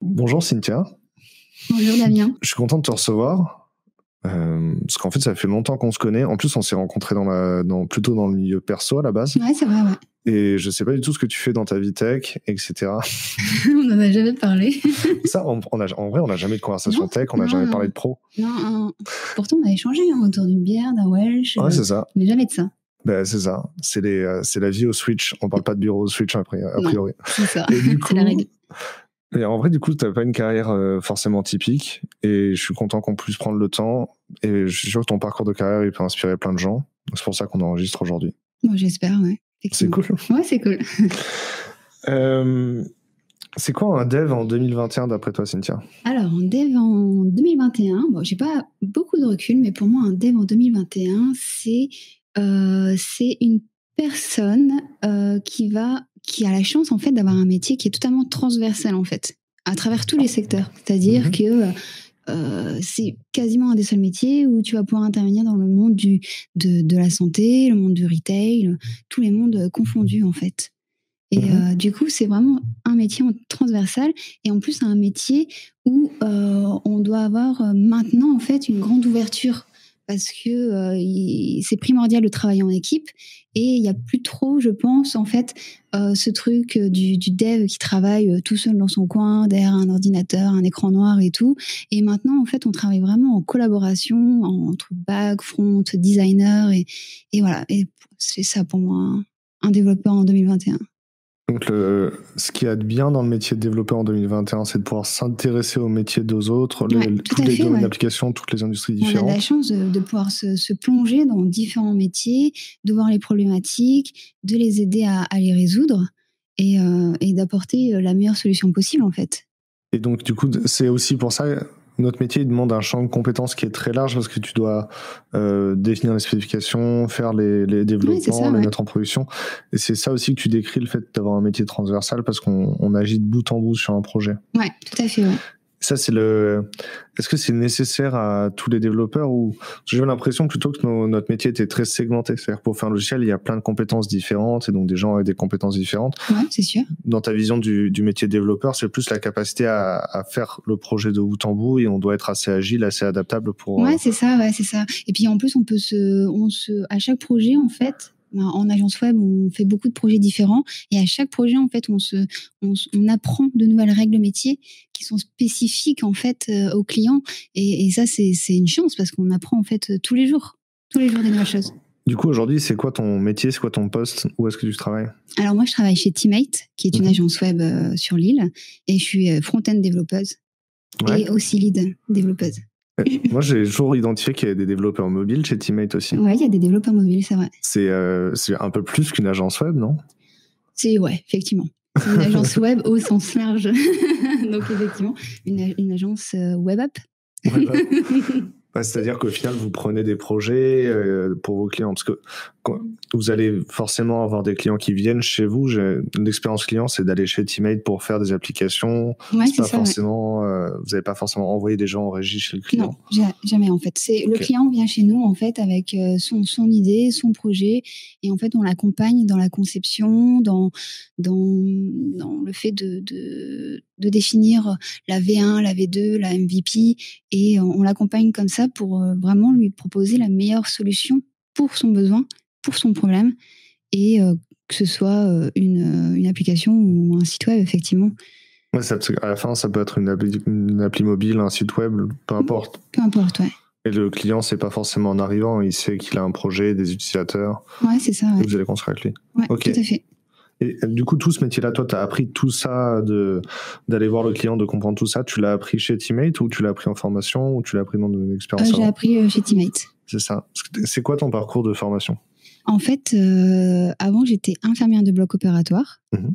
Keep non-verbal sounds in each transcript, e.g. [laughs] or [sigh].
Bonjour Cynthia. Bonjour Damien. Je suis content de te recevoir. Euh, parce qu'en fait, ça fait longtemps qu'on se connaît. En plus, on s'est rencontrés dans la, dans, plutôt dans le milieu perso à la base. Ouais, c'est vrai, ouais. Et je sais pas du tout ce que tu fais dans ta vie tech, etc. [laughs] on n'en a jamais parlé. [laughs] Ça, on, a, en vrai, on n'a jamais de conversation Non, tech, on n'a jamais parlé de pro. Non, pourtant on a échangé hein, autour d'une bière, d'un Welsh, Ouais, euh, c'est ça. mais jamais de ça. Ben, c'est ça. C'est les, euh, c'est la vie au Switch. On parle pas de bureau au Switch a Non. priori. C'est ça. [laughs] C'est la règle. Et en vrai, du coup, t'as pas une carrière euh, forcément typique. Et je suis content qu'on puisse prendre le temps. Et je suis sûr que ton parcours de carrière, il peut inspirer plein de gens. C'est pour ça qu'on enregistre aujourd'hui. Bon, j'espère, ouais. C'est cool. Ouais, c'est cool. [laughs] Euh, c'est quoi un dev en 2021 d'après toi, Cynthia? Alors, en dev en 2021, bon, j'ai pas beaucoup de recul, mais pour moi, un dev en 2021, c'est euh, une personne euh, qui va qui a la chance en fait d'avoir un métier qui est totalement transversal en fait, à travers tous les secteurs. C'est-à-dire Mhm. que euh, c'est quasiment un des seuls métiers où tu vas pouvoir intervenir dans le monde du, de, de la santé, le monde du retail, tous les mondes euh, confondus en fait. Et Mhm. euh, du coup, c'est vraiment un métier transversal et en plus un métier où euh, on doit avoir maintenant en fait une grande ouverture parce que euh, c'est primordial de travailler en équipe et il n'y a plus trop, je pense, en fait, euh, ce truc euh, du, du dev qui travaille euh, tout seul dans son coin, derrière un ordinateur, un écran noir et tout. Et maintenant, en fait, on travaille vraiment en collaboration entre back, front, designer et, et voilà. Et c'est ça pour moi un développeur en 2021. Donc, le, ce qu'il y a de bien dans le métier de développeur en 2021, c'est de pouvoir s'intéresser au métier des autres, les- Ouais, tout tous les fait, domaines ouais. d'application, toutes les industries On a la différentes. chance de, de pouvoir se, se plonger dans différents métiers, de voir les problématiques, de les aider à, à les résoudre et, euh, et d'apporter euh, la meilleure solution possible en fait. Et donc, du coup, c'est aussi pour ça, notre métier il demande un champ de compétences qui est très large parce que tu dois euh, définir les spécifications, faire les, les développements, ça, les ouais. mettre en production. Et c'est ça aussi que tu décris, le fait d'avoir un métier transversal parce qu'on on agit de bout en bout sur un projet. Ouais, tout à fait. Ouais. Ça, c'est le. Est-ce que c'est nécessaire à tous les développeurs ou j'ai l'impression plutôt que nos- notre métier était très segmenté. C'est-à-dire pour faire un logiciel, il y a plein de compétences différentes et donc des gens avec des compétences différentes. Ouais, c'est sûr. Dans ta vision du, du métier de développeur, c'est plus la capacité à, à faire le projet de bout en bout et on doit être assez agile, assez adaptable pour. euh, Ouais, c'est ça, ouais, c'est ça. Et puis en plus, on peut se, on se, à chaque projet, en fait, en agence web, on fait beaucoup de projets différents. Et à chaque projet, en fait, on se, on, apprend de nouvelles règles métiers qui sont spécifiques, en fait, euh, aux clients. Et, et ça, c'est, une chance parce qu'on apprend, en fait, tous les jours. Tous les jours des nouvelles choses. Du coup, aujourd'hui, c'est quoi ton métier? C'est quoi ton poste? Où est-ce que tu travailles? Alors moi, je travaille chez Teammate, qui est une Mhm. agence web euh, sur l'île. Et je suis euh, front-end développeuse Ouais. et aussi lead développeuse. [laughs] Moi, j'ai toujours identifié qu'il y avait des développeurs mobiles chez Teammate aussi. Ouais, il y a des développeurs mobiles, c'est vrai. C'est euh, un peu plus qu'une agence web, non? C'est ouais, effectivement. C'est une agence [laughs] web au sens large. [laughs] Donc effectivement, une, une agence euh, web app. Ouais, bah, Bah, C'est-à-dire qu'au final, vous prenez des projets euh, pour vos clients. Parce que vous allez forcément avoir des clients qui viennent chez vous. L'expérience client, c'est d'aller chez Teammate pour faire des applications. ouais, pas ça. ouais. euh, vous n'avez pas forcément envoyé des gens en régie chez le client. Non, ja- jamais en fait. Le client vient chez nous en fait avec euh, son, son idée, son projet, et en fait on l'accompagne dans la conception, dans dans, dans le fait de, de de définir la V1, la V2, la MVP, et on, l'accompagne comme ça pour euh, vraiment lui proposer la meilleure solution pour son besoin, pour son problème, et euh, que ce soit euh, une, une application ou un site web effectivement, Ouais, ça, qu'à la fin, ça peut être une appli, une appli mobile, un site web, peu importe. peu importe, ouais. Et le client, c'est pas forcément en arrivant, il sait qu'il a un projet, des utilisateurs, Ouais, c'est ça. et vous allez construire avec lui. Ouais, tout à fait. Et euh, du coup, tout ce métier-là, toi, tu as appris tout ça, de d'aller voir le client, de comprendre tout ça. Tu l'as appris chez Teammate ou tu l'as appris en formation ou tu l'as appris dans une Euh, expérience J'ai avant appris euh, chez Teammate. C'est ça. C'est quoi ton parcours de formation? En fait, euh, avant, j'étais infirmière de bloc opératoire. Mhm.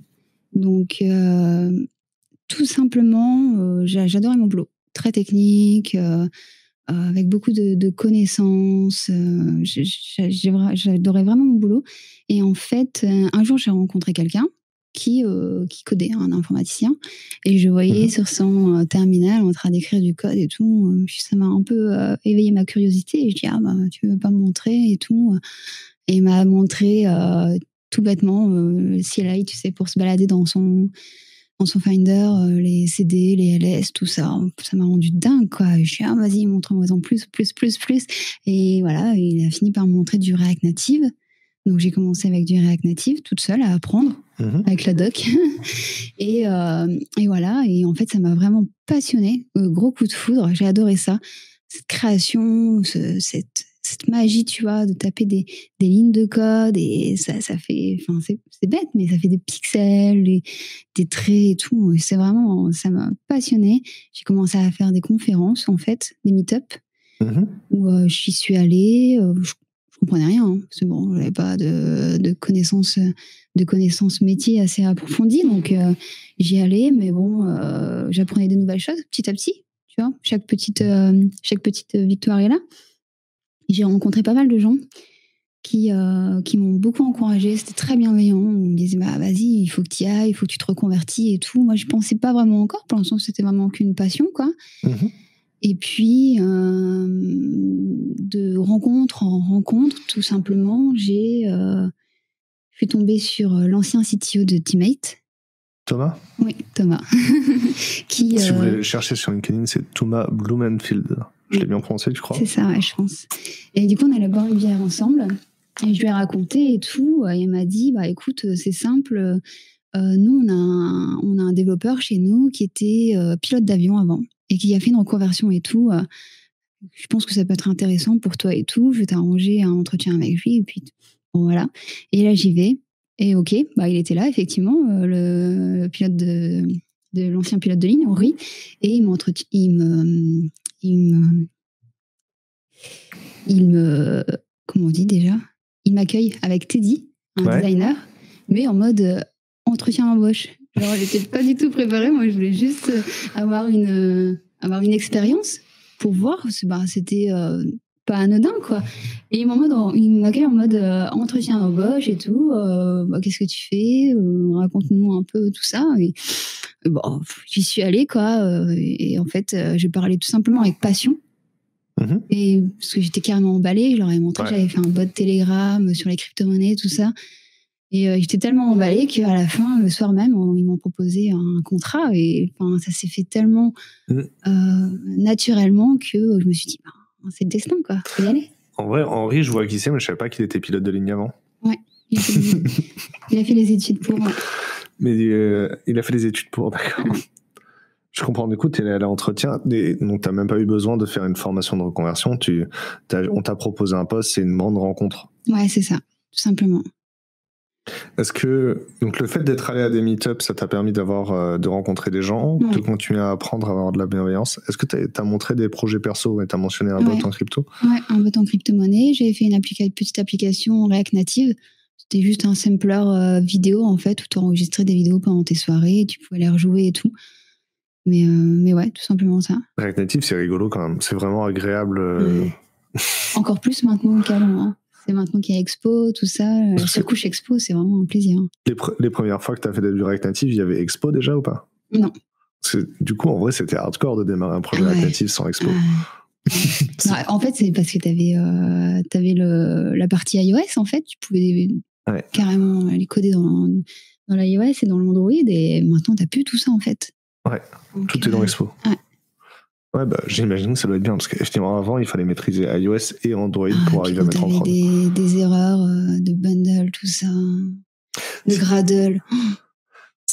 Donc, euh, tout simplement, euh, j'a- j'adorais mon boulot. Très technique, euh, euh, avec beaucoup de, de connaissances. euh, J'adorais vraiment mon boulot. Et en fait, euh, un jour, j'ai rencontré quelqu'un qui, euh, qui codait, un informaticien. Et je voyais Mhm. sur son euh, terminal en train d'écrire du code et tout. euh, ça m'a un peu euh, éveillé ma curiosité. Et je dis, ah, bah, tu veux pas me montrer et tout. Et il m'a montré euh, tout bêtement euh, CLI, tu sais, pour se balader dans son, son Finder, les CD, les LS, tout ça. Ça m'a rendu dingue, quoi. Je suis, ah, vas-y, montre-moi en plus, plus, plus, plus. Et voilà, il a fini par me montrer du React Native. Donc j'ai commencé avec du React Native toute seule à apprendre mhm. avec la doc. [laughs] et, euh, et, voilà, et en fait ça m'a vraiment passionné, euh, gros coup de foudre, j'ai adoré ça, cette création, cette, cette magie, tu vois, de taper des, des lignes de code et ça, ça fait, enfin c'est bête, mais ça fait des pixels, des, des traits et tout. C'est vraiment, ça m'a passionné. J'ai commencé à faire des conférences en fait, des meet-up. Mhm. où euh, j'y suis allée. je comprenais rien. Hein. C'est bon, j'avais pas de, de, connaissances de connaissances métiers assez approfondies, donc euh, j'y allais, mais bon, euh, j'apprenais des nouvelles choses petit à petit. Tu vois, chaque petite euh, chaque petite victoire est là. J'ai rencontré pas mal de gens qui qui m'ont beaucoup encouragé. C'était très bienveillant. On me disait bah vas-y, il faut que tu y ailles, il faut que tu te reconvertis et tout. Moi, je pensais pas vraiment encore. Pour l'instant, c'était vraiment qu'une passion, quoi. Mmh et puis, euh, de rencontre en rencontre, tout simplement, j'ai, euh, je suis tombée sur euh, l'ancien CTO de Teammate. Thomas? Oui, Thomas. [laughs] qui, si vous voulez chercher sur LinkedIn, c'est Thomas Blumenfield. Je l'ai bien prononcé, tu crois C'est ça, ouais, je pense. Et du coup, on allait boire une bière ensemble. Et je lui ai raconté et tout. Et il m'a dit, bah écoute, c'est simple. nous, on a, un, on a un développeur chez nous qui était pilote d'avion avant et qui a fait une reconversion et tout, euh, je pense que ça peut être intéressant pour toi et tout. Je vais t'arranger un entretien avec lui et puis voilà. Et là j'y vais et ok, bah il était là effectivement, euh, le, pilote de, l'ancien pilote de ligne Henri et il il me, il me, il me, comment on dit déjà, il m'accueille avec Teddy, un designer, mais en mode euh, entretien embauche. Genre, j'étais pas du tout préparée. Moi, je voulais juste euh, avoir une, euh, avoir une expérience pour voir. Bah, c'était euh, pas anodin, quoi. Et il m'accueille en mode entretien embauche et tout. Bah, qu'est-ce que tu fais Raconte-nous un peu tout ça. Et bon, j'y suis allée, quoi. Et, en fait, j'ai parlé tout simplement avec passion. Mm-hmm. Et parce que j'étais carrément emballée, je leur ai montré que j'avais fait un bot Telegram sur les crypto-monnaies, tout ça. Et euh, j'étais tellement emballée qu'à la fin, le soir même, ils m'ont proposé un contrat. Et ça s'est fait tellement mm. euh, naturellement que je me suis dit, bah, c'est le destin, quoi. Faut y aller. En vrai, Henri, je vois qui c'est, mais je savais pas qu'il était pilote de ligne avant. Ouais, il a fait, les, études pour. Mais [laughs] euh, il a fait les études pour, d'accord. Je comprends. Du coup, tu es à l'entretien, donc tu n'as même pas eu besoin de faire une formation de reconversion. Tu, on t'a proposé un poste, c'est une grande rencontre. Ouais, c'est ça, tout simplement. Est-ce que donc le fait d'être allé à des meet-ups, ça t'a permis d'avoir euh, de rencontrer des gens, de continuer à apprendre, à avoir de la bienveillance? Est-ce que tu as, montré des projets perso et tu as mentionné un bot en crypto? Ouais, un bot en crypto-monnaie. J'ai fait une, petite application React Native. C'était juste un sampler euh, vidéo en fait où tu enregistrais des vidéos pendant tes soirées et tu pouvais les rejouer et tout. Mais, euh, mais ouais, tout simplement ça. React Native, c'est rigolo quand même. C'est vraiment agréable. [laughs] Encore plus maintenant qu'avant. Hein. C'est maintenant qu'il y a Expo, tout ça. La couche Expo, c'est vraiment un plaisir. Les, premières fois que tu as fait des React Native, il y avait Expo déjà ou pas? Non. Du coup, en vrai, c'était hardcore de démarrer un projet React Native sans Expo. [laughs] en fait, c'est parce que tu avais, euh, la partie iOS, en fait. Tu pouvais carrément les coder dans, dans l'iOS et dans l'Android. Et maintenant, tu n'as plus tout ça, en fait. Ouais, tout est dans euh, Expo. Ouais. Ouais, bah, j'imagine que ça doit être bien, parce qu'effectivement, avant, il fallait maîtriser iOS et Android ah, pour arriver à mettre en prod. Des, des erreurs euh, de bundle, tout ça. De Gradle.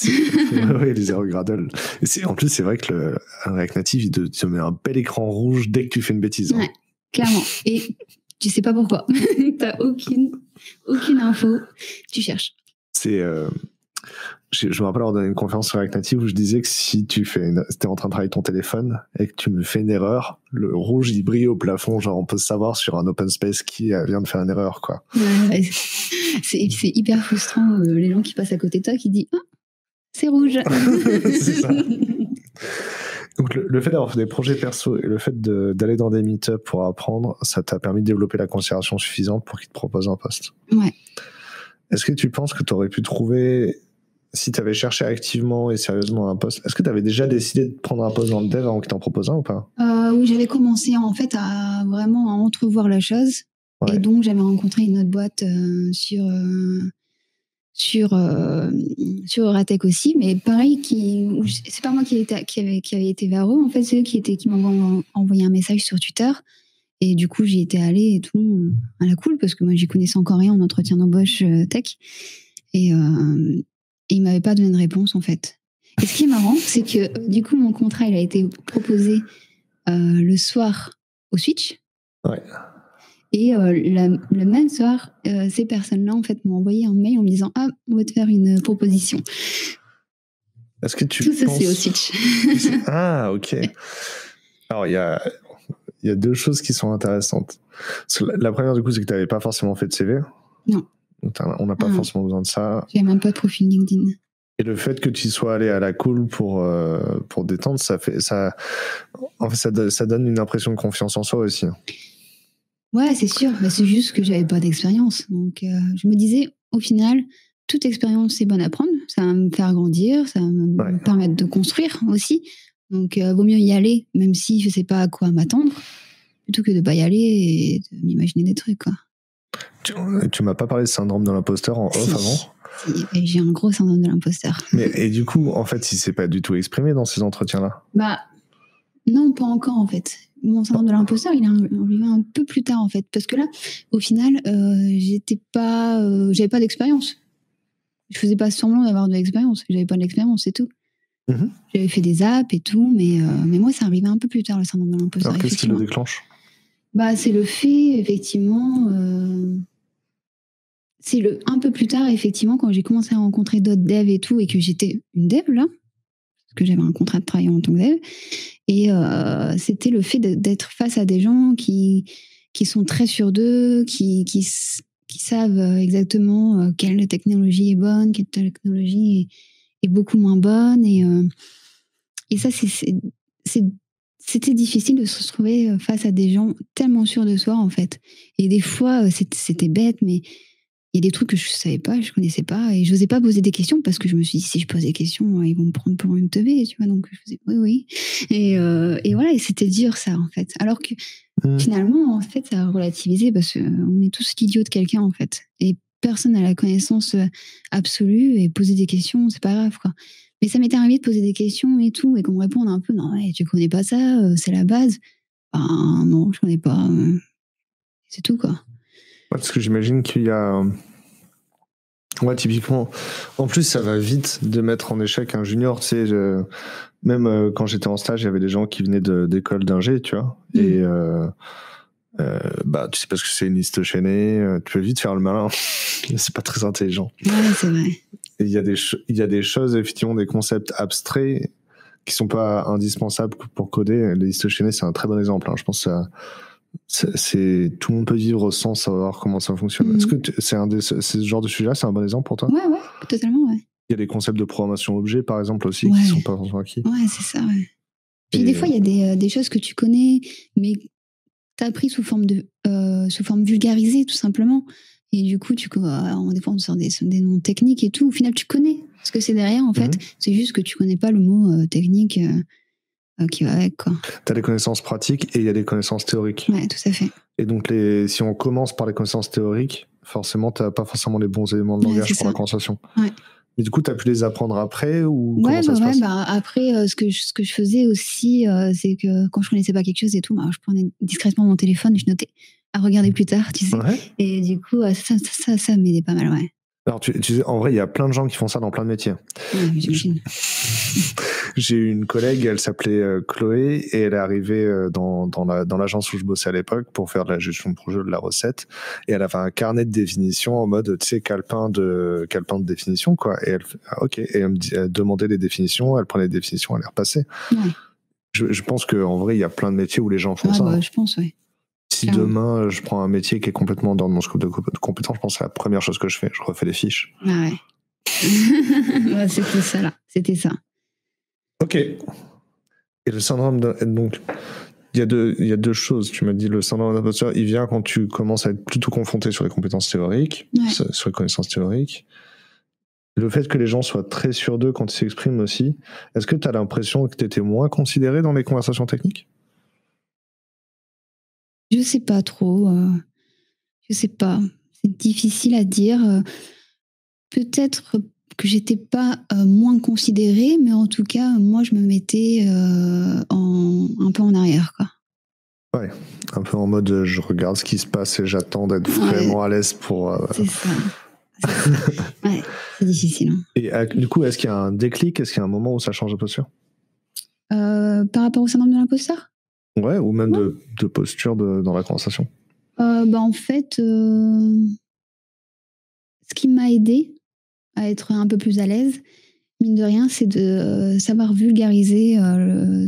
[laughs] oui, les erreurs Gradle. Et en plus, c'est vrai que le React Native, il te, met un bel écran rouge dès que tu fais une bêtise. Hein. Ouais, clairement. Et tu sais pas pourquoi. [laughs] T'as aucune, aucune info. Tu cherches. C'est. Euh, je, me rappelle avoir donné une conférence sur React Native où je disais que si tu fais une, es en train de travailler ton téléphone et que tu me fais une erreur, le rouge il brille au plafond, genre on peut savoir sur un open space qui euh, vient de faire une erreur, quoi. [laughs] c'est hyper frustrant, euh, les gens qui passent à côté de toi qui disent ah, c'est rouge. [laughs] [laughs] Donc le, fait d'avoir fait des projets perso et le fait d'aller dans des meet pour apprendre, ça t'a permis de développer la considération suffisante pour qu'ils te proposent un poste. Ouais. Est-ce que tu penses que tu aurais pu trouver si tu avais cherché activement et sérieusement un poste, est-ce que tu avais déjà décidé de prendre un poste dans le dev avant qu'ils t'en proposent un ou pas? Euh, Oui, j'avais commencé en fait à vraiment à entrevoir la chose. Et donc, j'avais rencontré une autre boîte euh, sur, euh, sur sur Euratech aussi, mais pareil, qui, c'est pas moi qui, était, qui, avait, qui avait été vers eux, en fait, c'est eux qui, étaient, qui m'ont envoyé un message sur Twitter. Et du coup, j'y étais allée et tout, à la cool, parce que moi, j'y connaissais encore rien en entretien d'embauche euh, tech. Et, euh, et ils m'avaient pas donné de réponse, en fait. Et ce qui est marrant, c'est que du coup, mon contrat, il a été proposé euh, le soir au Switch. Ouais. Et euh, le même soir, euh, ces personnes-là, en fait, m'ont envoyé un mail en me disant Ah, on va te faire une proposition. Est-ce que tu Tout ça, c'est au Switch. [laughs] ah, ok. [laughs] Alors, il y a, y a deux choses qui sont intéressantes. La première, du coup, c'est que tu n'avais pas forcément fait de CV. Non. On n'a pas ah. forcément besoin de ça. J'ai même pas de profil LinkedIn. Et le fait que tu sois allé à la cool pour, euh, pour détendre, ça, fait, ça, en fait, ça, ça donne une impression de confiance en soi aussi. Ouais, c'est sûr. mais c'est juste que j'avais pas d'expérience. Donc, euh, je me disais, au final, toute expérience, c'est bonne à prendre. Ça va me faire grandir, ça va me permettre de construire aussi. Donc, euh, vaut mieux y aller, même si je sais pas à quoi m'attendre, plutôt que de pas y aller et de m'imaginer des trucs, quoi. Tu, tu m'as pas parlé de syndrome de l'imposteur en off avant J'ai un gros syndrome de l'imposteur. Mais et du coup, en fait, il s'est pas du tout exprimé dans ces entretiens-là. Bah non, pas encore en fait mon syndrome de l'imposteur, il est arrivé un peu plus tard en fait, parce que là, au final, euh, j'étais pas, euh, j'avais pas d'expérience. Je faisais pas semblant d'avoir de l'expérience. J'avais pas d'expérience, c'est tout. Mm-hmm. J'avais fait des apps et tout, mais euh, mais moi, ça arrivait un peu plus tard le syndrome de l'imposteur. Alors qu'est-ce qui le déclenche? Bah, c'est le fait effectivement. c'est le un peu plus tard effectivement quand j'ai commencé à rencontrer d'autres devs et tout et que j'étais une dev là parce que j'avais un contrat de travail en tant que dev et euh, c'était le fait d'être face à des gens qui, qui sont très sûrs d'eux, qui, qui, qui, savent euh, exactement euh, quelle technologie est bonne, quelle technologie est, beaucoup moins bonne. Et, et ça, c'était difficile de se retrouver face à des gens tellement sûrs de soi, en fait. Et des fois, c'était bête, mais il y a des trucs que je savais pas, je connaissais pas, et je n'osais pas poser des questions parce que je me suis dit si je pose des questions, ils vont me prendre pour une teubée, tu vois. Donc je faisais oui, oui. Et, euh, et voilà, et c'était dur ça en fait. Alors que mmh. finalement, en fait, ça a relativisé parce qu'on est tous l'idiot de quelqu'un en fait. Et personne n'a la connaissance euh, absolue et poser des questions, c'est pas grave quoi. Mais ça m'était arrivé de poser des questions et tout, et qu'on me réponde un peu non, ouais, tu connais pas ça, euh, c'est la base. Ben non, je connais pas. C'est tout quoi. Parce que j'imagine qu'il y a. Ouais, typiquement. En plus, ça va vite de mettre en échec un junior. Tu sais, même euh, quand j'étais en stage, il y avait des gens qui venaient d'école d'ingé, tu vois. Mm. Et euh, euh, bah, tu sais, parce que c'est une liste chaînée, tu peux vite faire le malin. [laughs] c'est pas très intelligent. Ouais, c'est vrai. Il y, a des il y a des choses, effectivement, des concepts abstraits qui sont pas indispensables pour coder. Les listes chaînées, c'est un très bon exemple. Hein. Je pense que c'est tout le monde peut vivre sans savoir comment ça fonctionne. Est-ce mhm. que c'est un de ce genre de sujet-là, c'est un bon exemple pour toi? Ouais, ouais, totalement, ouais. Il y a des concepts de programmation objet, par exemple, aussi, qui sont pas forcément acquis. Ouais, c'est ça, ouais. Puis des fois, il y a des, euh, des, choses que tu connais, mais tu as appris sous forme, de, euh, sous forme vulgarisée, tout simplement. Et du coup, tu, on, des fois, on sort des, des, noms techniques et tout. Au final, tu connais ce que c'est derrière, en fait. Mhm. C'est juste que tu connais pas le mot euh, technique qui va avec. Tu as des connaissances pratiques et il y a des connaissances théoriques. Oui, tout à fait. Et donc, les, si on commence par les connaissances théoriques, forcément, tu n'as pas forcément les bons éléments de langage pour la conversation. Ouais. Mais du coup, tu as pu les apprendre après ou Ouais, bah ouais bah après, euh, ce, que je, ce que je faisais aussi, euh, c'est que quand je connaissais pas quelque chose et tout, bah, je prenais discrètement mon téléphone et je notais à regarder plus tard, tu sais. Et du coup, ça, ça, ça, ça m'aidait pas mal, ouais. Alors, tu, tu, en vrai, il y a plein de gens qui font ça dans plein de métiers. [laughs] J'ai eu une collègue, elle s'appelait euh, Chloé, et elle est arrivée euh, dans, dans, la, dans l'agence où je bossais à l'époque pour faire de la gestion de projet de la recette. Et elle avait un carnet de définition en mode, tu sais, calepin de, calepin de définition, quoi. Et elle, ah, ok. Et elle me demandait les définitions, elle prenait les définitions, elle les repassait. Ouais. Je, je pense qu'en vrai, il y a plein de métiers où les gens font ah, ça. Bah, je pense, oui. Si demain euh, je prends un métier qui est complètement dans mon scope de compétences, je pense que c'est la première chose que je fais. Je refais les fiches. Ah [laughs] ouais. c'était ça là. C'était ça. Ok. Et le syndrome de, donc il y a deux il y a deux choses. Tu m'as dit le syndrome d'imposteur, il vient quand tu commences à être plutôt confronté sur les compétences théoriques, sur les connaissances théoriques. Le fait que les gens soient très sûrs d'eux quand ils s'expriment aussi, est-ce que tu as l'impression que tu étais moins considéré dans les conversations techniques? Je sais pas trop. Euh, je sais pas. C'est difficile à dire. Euh, peut-être que j'étais pas moins considérée, mais en tout cas, moi, je me mettais en, un peu en arrière, quoi. Ouais, un peu en mode je regarde ce qui se passe et j'attends d'être vraiment à l'aise pour. C'est ça. [laughs] ouais, c'est difficile. Hein. Et du coup, est-ce qu'il y a un déclic? Est-ce qu'il y a un moment où ça change de posture? Par rapport au syndrome de l'imposteur? Ouais, ou même de, de, posture de, dans la conversation bah, En fait, ce qui m'a aidé, à être un peu plus à l'aise, mine de rien, c'est de euh, savoir vulgariser euh,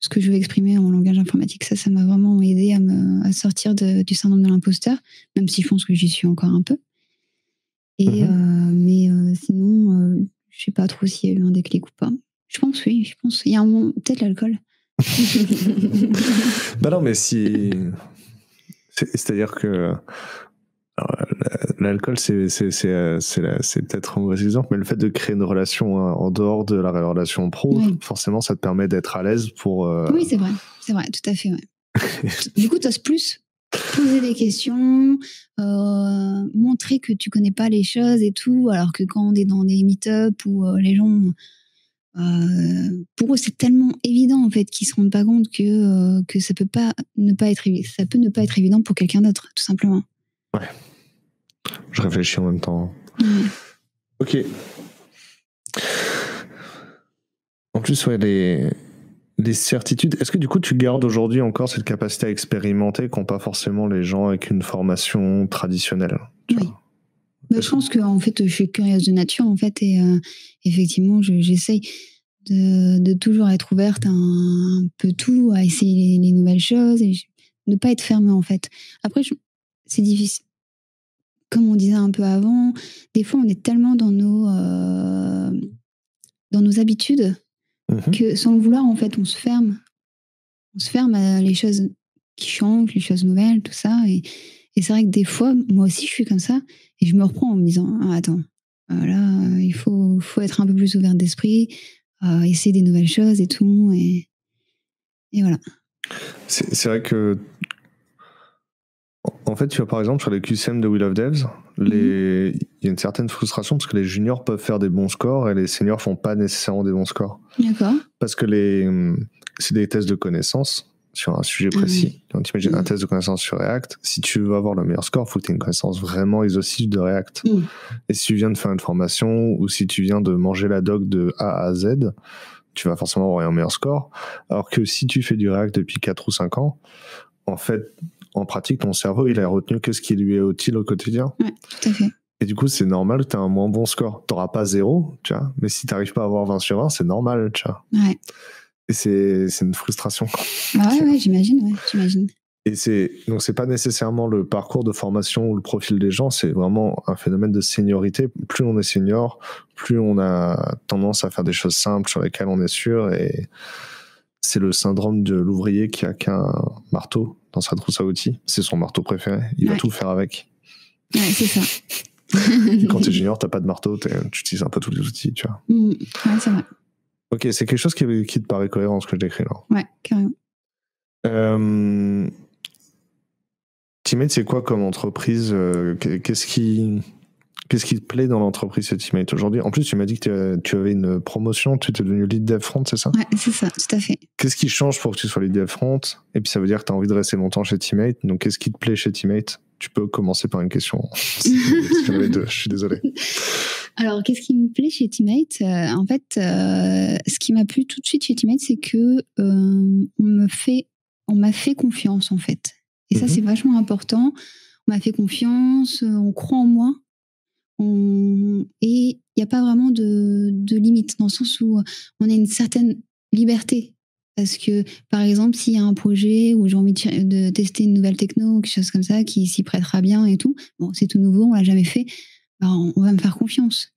ce que je veux exprimer en langage informatique. Ça, ça m'a vraiment aidé à, me, à sortir de, du syndrome de l'imposteur, même si je pense que j'y suis encore un peu. Et, mhm. euh, mais sinon, je sais pas trop s'il y a eu un déclic ou pas. Je pense, oui, je pense. Il y a un peut-être l'alcool. [laughs] bah non, mais si. C'est-à-dire que L'alcool, c'est peut-être un mauvais exemple, mais le fait de créer une relation hein, en dehors de la relation pro, forcément, ça te permet d'être à l'aise pour. Euh, oui, c'est vrai, c'est vrai, tout à fait. du coup, tu oses plus poser des questions, euh, montrer que tu connais pas les choses et tout, alors que quand on est dans des meet-up où euh, les gens. Pour eux, c'est tellement évident en fait qu'ils se rendent pas compte que que ça peut pas ne pas être ça peut ne pas être évident pour quelqu'un d'autre, tout simplement. Ouais. Je réfléchis en même temps. Ok. En plus, ouais, les, les certitudes. Est-ce que du coup, tu gardes aujourd'hui encore cette capacité à expérimenter qu'ont pas forcément les gens avec une formation traditionnelle Oui. Bah, je pense que en fait, je suis curieuse de nature en fait et euh, effectivement, j'essaye de, de, toujours être ouverte à un, peu tout, à essayer les, nouvelles choses et ne pas être fermée en fait. Après, c'est difficile comme on disait un peu avant, des fois on est tellement dans nos, euh, dans nos habitudes mhm. que sans le vouloir, en fait, on se ferme. On se ferme à les choses qui changent, les choses nouvelles, tout ça. Et, et c'est vrai que des fois, moi aussi, je suis comme ça. Et je me reprends en me disant, ah, attends, euh, là, il faut, faut être un peu plus ouvert d'esprit, euh, essayer des nouvelles choses et tout. Et, et voilà. C'est vrai que en fait, tu vois, par exemple, sur les QCM de Wheel of Devs, les... Mhm. il y a une certaine frustration parce que les juniors peuvent faire des bons scores et les seniors font pas nécessairement des bons scores. D'accord. Parce que les... c'est des tests de connaissances sur un sujet ah précis. Donc, tu imagines un mhm. test de connaissances sur React. Si tu veux avoir le meilleur score, il faut que tu aies une connaissance vraiment exhaustive de React. Mhm. Et si tu viens de faire une formation ou si tu viens de manger la doc de A à Z, tu vas forcément avoir un meilleur score. Alors que si tu fais du React depuis 4 ou 5 ans, en fait, en pratique, ton cerveau, il a retenu que ce qui lui est utile au quotidien. Ouais, tout à fait. Et du coup, c'est normal que tu as un moins bon score. Tu n'auras pas zéro, tu vois, mais si tu n'arrives pas à avoir 20 sur 20, c'est normal, tu vois. Ouais. Et c'est une frustration. Ah ouais, ouais j'imagine, ouais, j'imagine. Et c'est donc c'est pas nécessairement le parcours de formation ou le profil des gens, c'est vraiment un phénomène de seniorité. Plus on est senior, plus on a tendance à faire des choses simples sur lesquelles on est sûr. Et c'est le syndrome de l'ouvrier qui a qu'un marteau dans sa trousse à outils. C'est son marteau préféré. Il va tout faire avec. Ouais, c'est ça. [laughs] quand tu es [laughs] junior, t'as pas de marteau, tu utilises un peu tous les outils, tu vois. Mm. ouais, c'est vrai. Ok, c'est quelque chose qui, qui, te paraît cohérent, ce que je décris là. Ouais, carrément. Euh, c'est quoi comme entreprise euh, Qu'est-ce qui, Qu'est-ce qui te plaît dans l'entreprise Teammate? Aujourd'hui En plus, tu m'as dit que tu avais une promotion, tu étais devenu lead dev front, c'est ça? Ouais, c'est ça, tout à fait. Qu'est-ce qui change pour que tu sois lead dev front? Et puis ça veut dire que tu as envie de rester longtemps chez Teammate. Donc qu'est-ce qui te plaît chez Teammate? Tu peux commencer par une question. [laughs] deux, je suis désolé. [laughs] Alors, qu'est-ce qui me plaît chez Teammate? Euh, En fait, euh, ce qui m'a plu tout de suite chez Teammate, c'est que euh, on me fait, on m'a fait confiance en fait. Et ça, mhm. c'est vachement important. On m'a fait confiance, on croit en moi et il n'y a pas vraiment de, de limite, dans le sens où on a une certaine liberté. Parce que, par exemple, s'il y a un projet où j'ai envie de, tester une nouvelle techno, quelque chose comme ça, qui s'y prêtera bien et tout, bon, c'est tout nouveau, on l'a jamais fait, bah, on, va me faire confiance.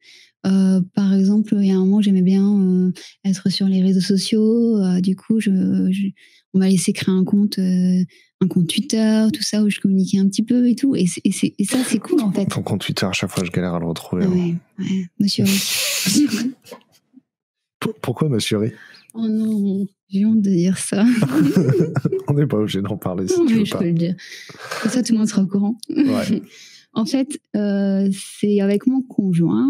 Euh, par exemple, il y a un moment, j'aimais bien euh, être sur les réseaux sociaux. Euh, du coup, je, on m'a laissé créer un compte un compte Twitter, tout ça, où je communiquais un petit peu et tout. Et, et, ça, c'est cool, en fait. Ton compte Twitter, à chaque fois, je galère à le retrouver. Ouais, ouais. Monsieur [laughs] Pourquoi Monsieur Ri Oh non, j'ai honte de dire ça. [laughs] On n'est pas obligé d'en parler si tu veux je peux le dire. Comme ça, tout le monde sera au courant. Ouais. [laughs] En fait, euh, c'est avec mon conjoint.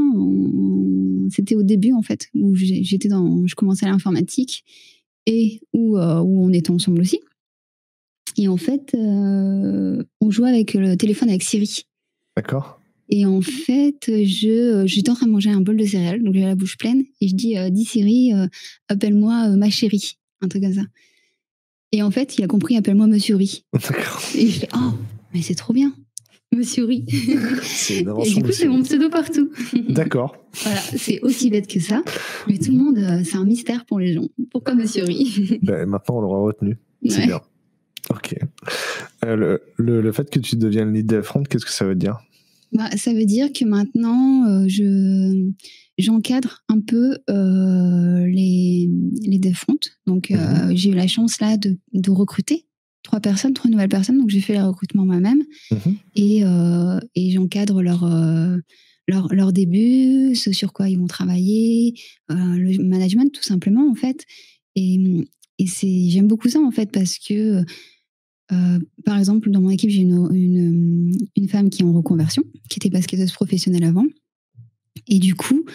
C'était au début, en fait, où j'étais dans, je commençais l'informatique et où, euh, où on était ensemble aussi. Et en fait, euh, on jouait avec le téléphone avec Siri. D'accord. Et en fait, je j'étais en train de manger un bol de céréales, donc j'avais la bouche pleine, et je dis, dis Siri, appelle-moi ma chérie, un truc comme ça. Et en fait, il a compris, appelle-moi Monsieur Ri. [laughs] D'accord. Et je fais, oh, mais c'est trop bien. Monsieur Ri. C'est Et du coup, c'est mon pseudo partout. D'accord. Voilà, c'est aussi bête que ça. Mais tout le monde, euh, c'est un mystère pour les gens. Pourquoi Monsieur Ri? Ben, maintenant, on l'aura retenu. C'est Ouais. bien. Ok. Euh, le, le, le fait que tu deviennes lead front, qu'est-ce que ça veut dire? Bah, ça veut dire que maintenant, euh, je j'encadre un peu euh, les, les dev front. Donc, euh, j'ai eu la chance là de, de recruter trois personnes, trois nouvelles personnes. Donc, j'ai fait les recrutements moi-même Mhm. et, euh, et j'encadre leur, euh, leur, leur début, ce sur quoi ils vont travailler, euh, le management tout simplement en fait. Et, et c'est, j'aime beaucoup ça en fait parce que, euh, par exemple, dans mon équipe, j'ai une, une, une femme qui est en reconversion, qui était basketteuse professionnelle avant. Et du coup,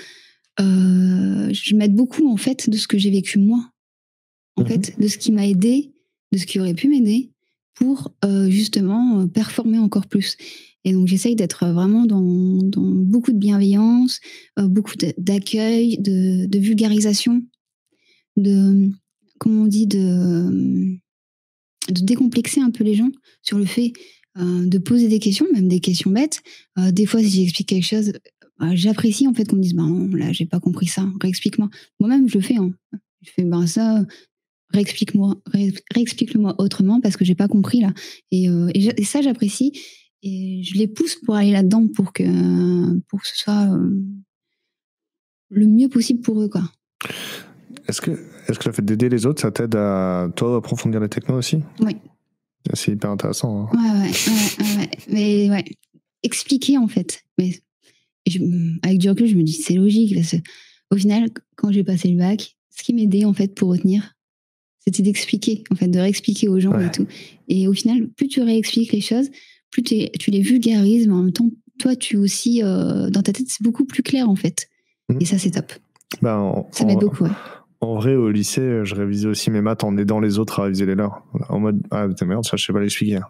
je m'aide beaucoup en fait de ce que j'ai vécu moi, en Mhm. fait, de ce qui m'a aidé, de ce qui aurait pu m'aider pour euh, justement euh, performer encore plus. Et donc j'essaye d'être vraiment dans, beaucoup de bienveillance, euh, beaucoup d'accueil, de, vulgarisation, de comment on dit de, décomplexer un peu les gens sur le fait euh, de poser des questions, même des questions bêtes. Euh, des fois, si j'explique quelque chose, euh, j'apprécie en fait qu'on me dise ben non, là j'ai pas compris ça, réexplique-moi. Moi-même je le fais. Hein. Je fais ben ça, réexplique-moi, ré- réexplique-le-moi autrement parce que j'ai pas compris là. Et, euh, et, ça j'apprécie et je les pousse pour aller là-dedans pour que pour que ce soit euh, le mieux possible pour eux quoi. Est-ce que, est-ce que le fait d'aider les autres, ça t'aide à toi approfondir les technos aussi? Oui. C'est hyper intéressant. hein. Ouais, ouais, ouais, ouais, ouais. Mais ouais, expliquer en fait. Mais je- avec du recul, je me dis c'est logique parce que au final, quand j'ai passé le bac, ce qui m'aidait en fait pour retenir, c'était d'expliquer, en fait, de réexpliquer aux gens Ouais. et tout. Et au final, plus tu réexpliques les choses, plus tu les vulgarises, mais en même temps, toi, tu aussi, euh, dans ta tête, c'est beaucoup plus clair en fait. Mhm. Et ça, c'est top. En, Ça m'aide beaucoup. ouais. en vrai, au lycée, je révisais aussi mes maths en aidant les autres à réviser les leurs. En mode, ah, putain, merde, ça, je sais pas l'expliquer.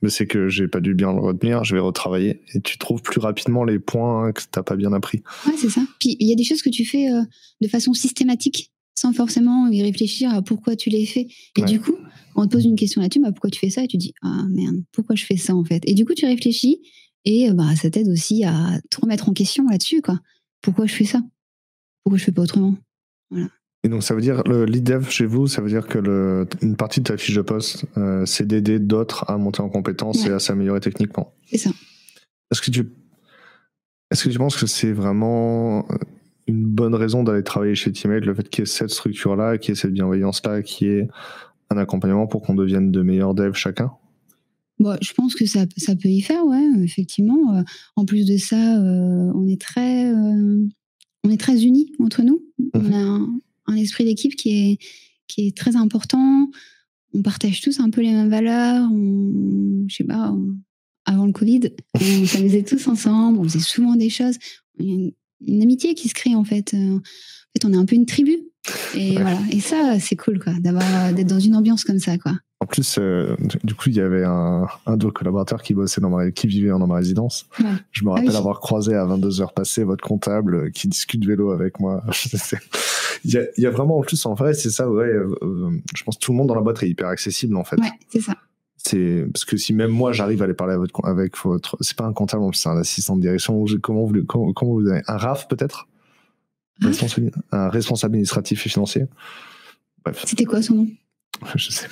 Mais c'est que j'ai pas dû bien le retenir, je vais retravailler. Et tu trouves plus rapidement les points que t'as pas bien appris. Ouais, c'est ça. Puis il y a des choses que tu fais euh, de façon systématique, sans forcément y réfléchir à pourquoi tu les fais. Et Ouais. du coup, on te pose une question là-dessus, bah, pourquoi tu fais ça? Et tu dis, ah merde, pourquoi je fais ça en fait? Et du coup, tu réfléchis et euh, bah, ça t'aide aussi à te remettre en question là-dessus. quoi. Pourquoi je fais ça? Pourquoi je fais pas autrement? Et donc, ça veut dire, le lead dev chez vous, ça veut dire que le, une partie de ta fiche de poste, euh, c'est d'aider d'autres à monter en compétences Ouais. et à s'améliorer techniquement. C'est ça. Est-ce que tu, est-ce que tu penses que c'est vraiment une bonne raison d'aller travailler chez Teammate, le fait qu'il y ait cette structure-là, qu'il y ait cette bienveillance-là, qu'il y ait un accompagnement pour qu'on devienne de meilleurs devs chacun? Bon, je pense que ça, ça peut y faire, ouais, effectivement. Euh, en plus de ça, euh, on est très, euh, on est très unis entre nous. On a un, un esprit d'équipe qui est, qui est très important. On partage tous un peu les mêmes valeurs. On, je sais pas, on- avant le Covid, on s'amusait tous ensemble. On faisait souvent des choses. Il y a une, une amitié qui se crée en fait. Euh, En fait, on est un peu une tribu. Et Ouais. voilà. Et ça, c'est cool, quoi, d'avoir, d'être dans une ambiance comme ça, quoi. En plus, euh, du coup, il y avait un, un de vos collaborateurs qui bossait dans ma, qui vivait dans ma résidence. Ouais. Je me Ah rappelle oui. avoir croisé à 22 heures passées votre comptable euh, qui discute vélo avec moi. [laughs] il, y a, il y a vraiment, en plus, en vrai, c'est ça, ouais. euh, euh, je pense que tout le monde dans la boîte est hyper accessible, en fait. Ouais, c'est ça. C'est parce que si même moi j'arrive à aller parler à votre, avec votre, c'est pas un comptable, c'est un assistant de direction. Comment vous, comment, comment vous avez un RAF peut-être, un responsable administratif et financier. Bref, C'était quoi son nom? [laughs] Je sais.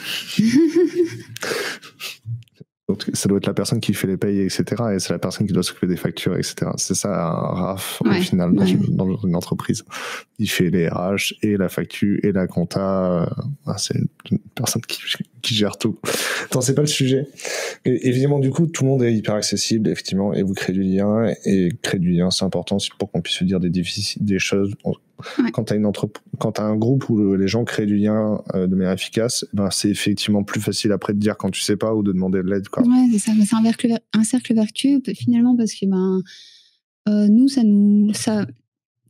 Donc, ça doit être la personne qui fait les payes, etc. Et c'est la personne qui doit s'occuper des factures, etc. C'est ça un RAF au final dans, ouais. dans une entreprise. Il fait les RH et la facture et la compta. euh, ah, c'est une personne qui, qui gère tout. Attends, c'est pas le sujet. Et évidemment, du coup, tout le monde est hyper accessible, effectivement, et vous créez du lien. Et créer du lien, c'est important pour qu'on puisse se dire des, choses Quand tu as, un groupe où les gens créent du lien euh, de manière efficace, ben, c'est effectivement plus facile après de dire quand tu sais pas ou de demander de l'aide. Ouais, c'est ça. C'est un, un, cercle vertueux finalement parce que ben, euh, nous, ça, nous ça,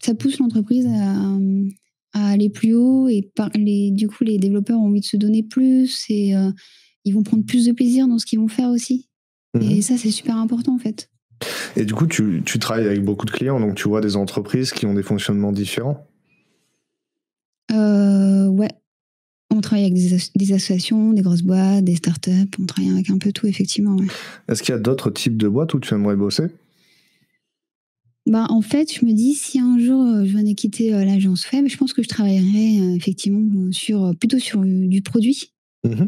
ça pousse l'entreprise à, aller plus haut et par, les, du coup, les développeurs ont envie de se donner plus et euh, ils vont prendre plus de plaisir dans ce qu'ils vont faire aussi. Et mhm. ça, c'est super important en fait. Et du coup, tu, tu, travailles avec beaucoup de clients, donc tu vois des entreprises qui ont des fonctionnements différents? Euh, Ouais. On travaille avec des, associations, des grosses boîtes, des startups, on travaille avec un peu tout, effectivement. Est-ce qu'il y a d'autres types de boîtes où tu aimerais bosser? Bah, en fait, je me dis, si un jour euh, je venais quitter euh, l'agence web, je pense que je travaillerais effectivement sur, plutôt sur du produit. Mmh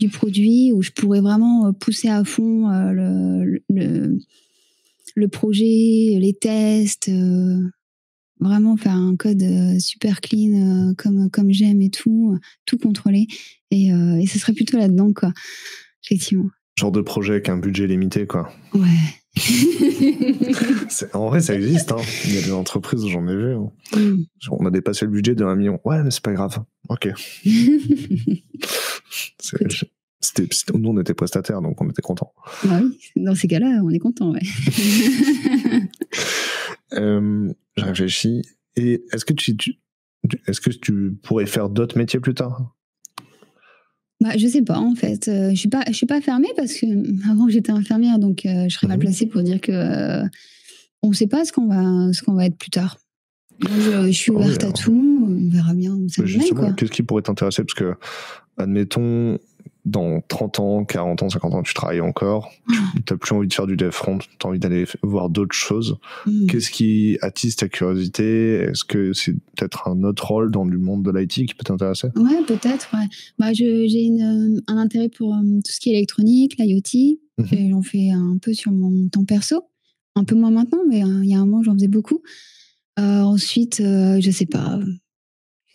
du produit où je pourrais vraiment pousser à fond le, le projet, les tests, euh, vraiment faire un code euh, super clean euh, comme, comme j'aime et tout, tout contrôler. Et, et ce serait plutôt là-dedans, quoi, effectivement. Genre de projet avec un budget limité, quoi. Ouais. [laughs] en vrai, ça existe. Hein. Il y a des entreprises, j'en ai vu. Hein. Mm. On a dépassé le budget de 1 million. Ouais, mais c'est pas grave. Ok. [laughs] nous, on était prestataires, donc on était contents. Bah oui, dans ces cas-là, on est content, ouais. [laughs] euh, je réfléchis. Et est-ce que tu, est-ce que tu pourrais faire d'autres métiers plus tard? Bah, je sais pas en fait. Euh, je suis pas, je suis pas fermée parce que [laughs] avant j'étais infirmière, donc euh, je serais mal mhm. placée pour dire que euh, on ne sait pas ce qu'on va, ce qu'on va être plus tard. je, suis ah ouverte à tout. On verra bien où ça Justement, qu'est-ce qui pourrait t'intéresser? Parce que, admettons, dans 30 ans, 40 ans, 50 ans, tu travailles encore, tu n'as plus envie de faire du dev front, tu as envie d'aller voir d'autres choses. Mm. Qu'est-ce qui attise ta curiosité? Est-ce que c'est peut-être un autre rôle dans le monde de l'IT qui peut t'intéresser? Ouais, peut-être. Ouais. Bah, j'ai un intérêt pour euh, tout ce qui est électronique, l'IoT. Mhm. J'en fais un peu sur mon temps perso. Un peu moins maintenant, mais euh, il y a un moment, j'en faisais beaucoup. Euh, ensuite, je sais pas,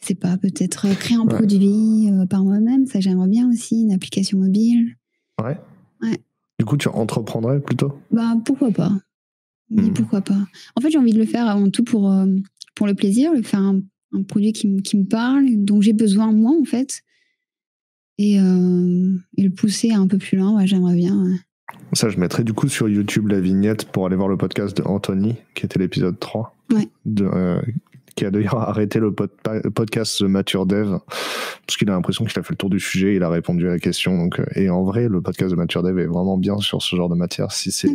c'est pas, peut-être euh, créer un produit euh, par moi-même, ça j'aimerais bien aussi, une application mobile. Ouais. Ouais. Du coup, tu entreprendrais plutôt? Bah pourquoi pas. Hmm. pourquoi pas. En fait, j'ai envie de le faire avant tout pour, euh, pour le plaisir, le faire un, produit qui, qui, me parle, dont j'ai besoin moi en fait. Et, et, le pousser un peu plus loin, ouais, j'aimerais bien. Ça, je mettrai du coup sur YouTube la vignette pour aller voir le podcast de Anthony, qui était l'épisode 3, ouais. de, qui a d'ailleurs [laughs] arrêté le podcast Mature Dev parce qu'il a l'impression qu'il a fait le tour du sujet, il a répondu à la question. Donc, euh, et en vrai, le podcast de Mature Dev est vraiment bien sur ce genre de matière. Si c'est